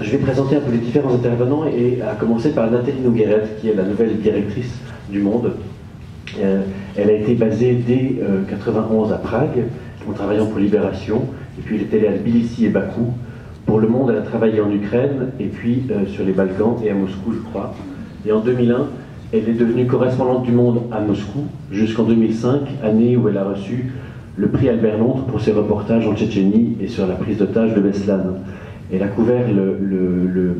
je vais présenter un peu les différents intervenants et à commencer par Nathalie Nogueret, qui est la nouvelle directrice du Monde. Euh, elle a été basée dès 1991 à Prague, en travaillant pour Libération, et puis elle est allée à Tbilissi et Bakou. Pour Le Monde, elle a travaillé en Ukraine, et puis sur les Balkans et à Moscou, je crois. Et en 2001, elle est devenue correspondante du Monde à Moscou jusqu'en 2005, année où elle a reçu le prix Albert Londres pour ses reportages en Tchétchénie et sur la prise d'otage de Beslan. Elle a couvert le,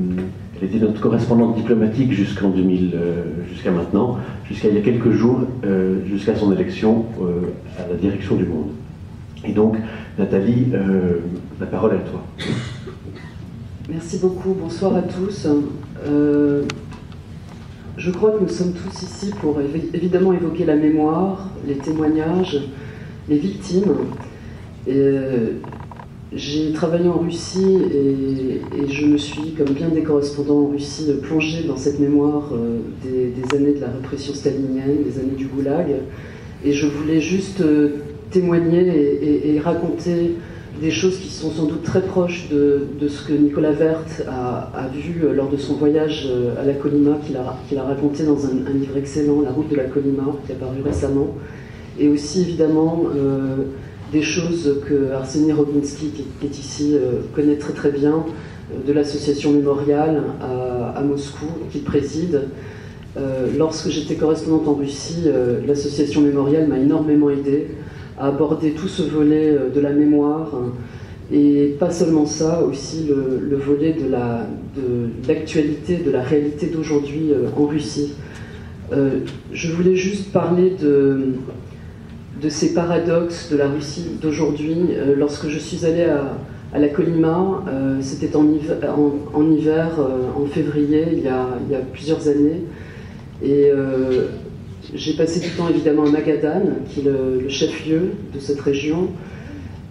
elle était notre correspondante diplomatique jusqu'en 2000, euh, jusqu'à maintenant, jusqu'à il y a quelques jours, euh, jusqu'à son élection euh, à la direction du Monde. Et donc, Nathalie, la parole est à toi. Merci beaucoup. Bonsoir à tous. Je crois que nous sommes tous ici pour évidemment évoquer la mémoire, les témoignages, les victimes. J'ai travaillé en Russie et, je me suis, comme bien des correspondants en Russie, plongé dans cette mémoire euh, des, années de la répression stalinienne, des années du goulag. Et je voulais juste euh, témoigner et raconter des choses qui sont sans doute très proches de, ce que Nicolas Vert a, vu euh, lors de son voyage à la Colima, qu'il a, raconté dans un, livre excellent, La route de la Colima, qui est paru récemment, et aussi évidemment des choses que Arseny Robinski, qui, est ici, connaît très très bien, de l'association mémoriale à, Moscou, qu'il préside. lorsque j'étais correspondante en Russie, l'association mémoriale m'a énormément aidée à aborder tout ce volet euh, de la mémoire. Et pas seulement ça, aussi le, volet de l'actualité, de, de, la réalité d'aujourd'hui euh, en Russie. Euh, je voulais juste parler de, de ces paradoxes de la Russie d'aujourd'hui. lorsque je suis allée à, la Colima, c'était en hiver, en, en février, il y, a, plusieurs années. Et j'ai passé du temps évidemment à Magadan, qui est le, chef-lieu de cette région,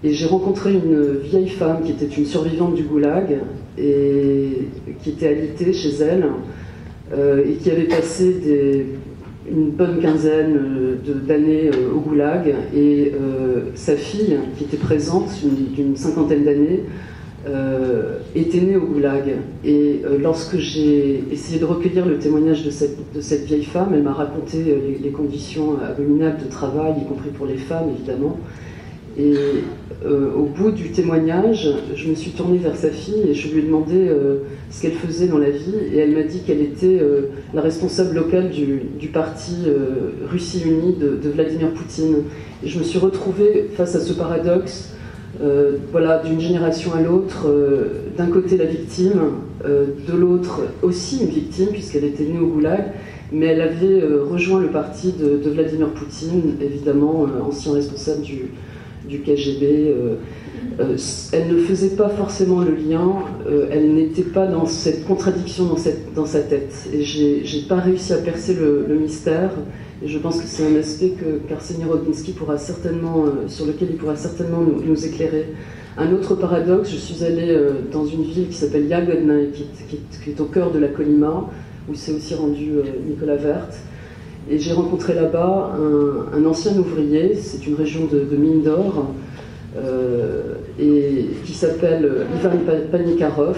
et j'ai rencontré une vieille femme qui était une survivante du goulag et qui était alitée chez elle euh, et qui avait passé une bonne quinzaine euh, d'années euh, au goulag et sa fille qui était présente d'une cinquantaine d'années euh, était née au goulag. Et euh, lorsque j'ai essayé de recueillir le témoignage de cette, vieille femme, elle m'a raconté euh, les, conditions abominables de travail, y compris pour les femmes évidemment. Et au bout du témoignage, je me suis tournée vers sa fille et je lui ai demandé ce qu'elle faisait dans la vie. Et elle m'a dit qu'elle était la responsable locale du, parti Russie Unie de, Vladimir Poutine. Et je me suis retrouvée face à ce paradoxe euh, voilà, d'une génération à l'autre, euh, d'un côté la victime, euh, de l'autre aussi une victime, puisqu'elle était née au goulag, mais elle avait rejoint le parti de, Vladimir Poutine, évidemment, ancien responsable du, du KGB. elle ne faisait pas forcément le lien, elle n'était pas dans cette contradiction dans, cette, dans sa tête. Et j'ai pas réussi à percer le, mystère. Et je pense que c'est un aspect que Robinski pourra certainement, euh, sur lequel il pourra certainement nous, éclairer. Un autre paradoxe, je suis allée euh, dans une ville qui s'appelle Yagodna, qui, qui, est au cœur de la Colima, où s'est aussi rendu euh, Nicolas Vert. Et j'ai rencontré là-bas un, ancien ouvrier, c'est une région de, de mine d'or, et qui s'appelle Ivan Panikarov,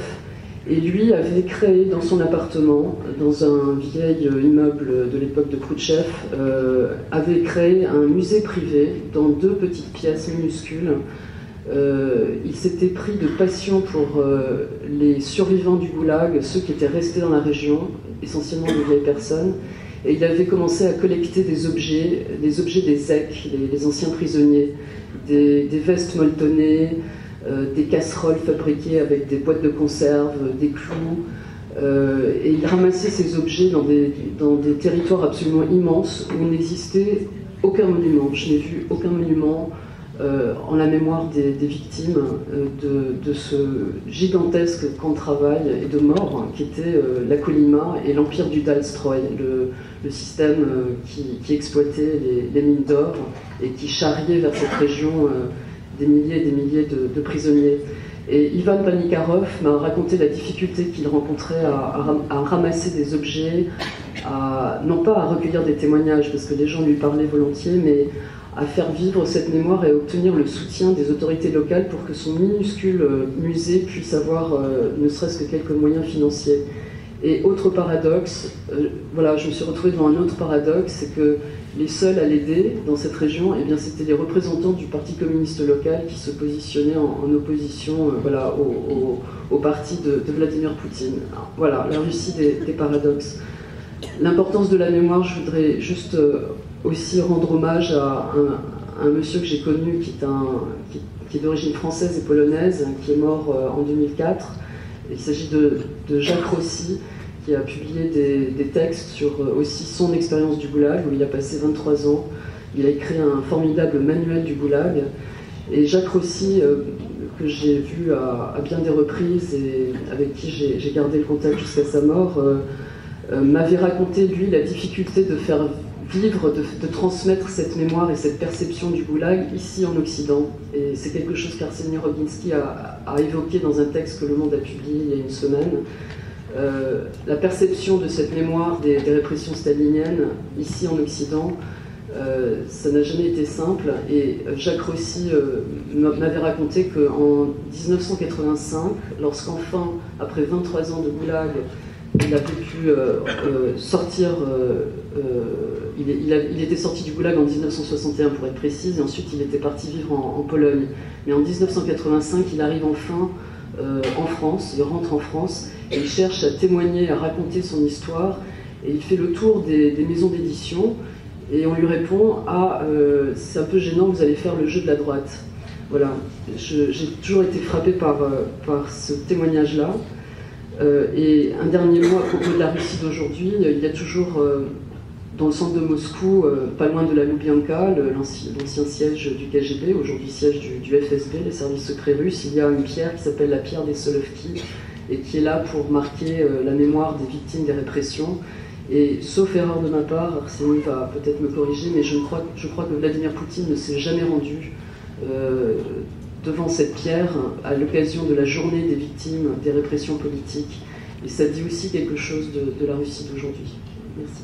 et lui avait créé dans son appartement, dans un vieil immeuble de l'époque de Khrouchtchev, euh, avait créé un musée privé dans deux petites pièces minuscules. Euh, il s'était pris de passion pour euh, les survivants du goulag, ceux qui étaient restés dans la région, essentiellement des vieilles personnes. Et il avait commencé à collecter des objets, des objets des ZEC, les, anciens prisonniers, des, vestes molletonnées, euh, des casseroles fabriquées avec des boîtes de conserve, des clous. Euh, et il ramassait ces objets dans des, dans des territoires absolument immenses où n'existait aucun monument. Je n'ai vu aucun monument euh, en la mémoire des, victimes de, de, ce gigantesque camp de travail et de mort hein, qui était la Colima et l'empire du Dalstroy, le, le système qui, exploitait les, mines d'or et qui charriait vers cette région des milliers et des milliers de, prisonniers. Et Ivan Panikarov m'a raconté la difficulté qu'il rencontrait à, ramasser des objets, non pas à recueillir des témoignages, parce que les gens lui parlaient volontiers, mais à faire vivre cette mémoire et à obtenir le soutien des autorités locales pour que son minuscule euh, musée puisse avoir euh, ne serait-ce que quelques moyens financiers. Et autre paradoxe, euh, voilà, je me suis retrouvée devant un autre paradoxe, c'est que les seuls à l'aider dans cette région, eh bien, c'était les représentants du Parti communiste local qui se positionnaient en, opposition voilà, au, parti de, Vladimir Poutine. voilà, la Russie des, paradoxes. L'importance de la mémoire, je voudrais juste aussi rendre hommage à un, monsieur que j'ai connu qui est, un, qui, est d'origine française et polonaise, qui est mort euh, en 2004. Il s'agit de, Jacques Rossi, qui a publié des, textes sur euh, aussi son expérience du goulag, où il a passé 23 ans. Il a écrit un formidable manuel du goulag. Et Jacques Rossi, euh, que j'ai vu à, bien des reprises et avec qui j'ai gardé le contact jusqu'à sa mort, m'avait raconté, lui, la difficulté de faire vivre, de, transmettre cette mémoire et cette perception du goulag ici en Occident. Et c'est quelque chose qu'Arseny Roginski a, évoqué dans un texte que Le Monde a publié il y a une semaine. Euh, la perception de cette mémoire des, répressions staliniennes ici en Occident, euh, ça n'a jamais été simple. Et Jacques Rossi euh, m'avait raconté qu'en 1985, lorsqu'enfin, après 23 ans de goulag, il a pu sortir il, était sorti du goulag en 1961 pour être précise, et ensuite il était parti vivre en, Pologne. Mais en 1985, il arrive enfin euh, en France, il rentre en France, et il cherche à témoigner, à raconter son histoire, et il fait le tour des, maisons d'édition, et on lui répond Ah, euh, c'est un peu gênant, vous allez faire le jeu de la droite. Voilà, j'ai toujours été frappé par, euh, par ce témoignage-là. Et un dernier mot à propos de la Russie d'aujourd'hui, il y a toujours dans le centre de Moscou, euh, pas loin de la Lubyanka, l'ancien siège du KGB, aujourd'hui siège du, FSB, les services secrets russes, il y a une pierre qui s'appelle la pierre des Solovki et qui est là pour marquer euh, la mémoire des victimes des répressions. Et sauf erreur de ma part, Arseny va peut-être me corriger, mais je crois, que Vladimir Poutine ne s'est jamais rendu euh, devant cette pierre à l'occasion de la journée des victimes des répressions politiques. Et ça dit aussi quelque chose de, la Russie d'aujourd'hui. Merci.